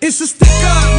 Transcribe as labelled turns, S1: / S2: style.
S1: It's a sticker,